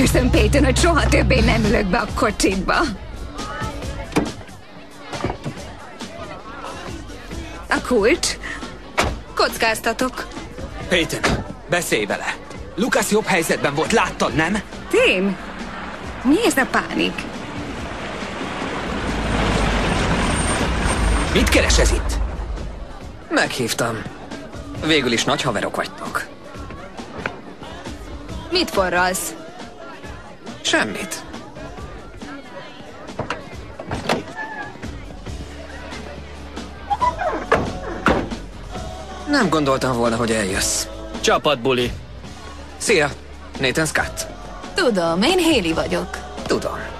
Esküszöm, Peyton, hogy soha többé nem ülök be a kocsidba. A kulcs. Kockáztatok. Peyton, beszélj vele. Lukasz jobb helyzetben volt, láttad, nem? Tim, mi ez a pánik? Mit keres ez itt? Meghívtam. Végül is nagy haverok vagytok. Mit forralsz? Semmit. Nem gondoltam volna, hogy eljössz. Csapatbuli. Szia, Nathan Scott. Tudom, én Héli vagyok. Tudom.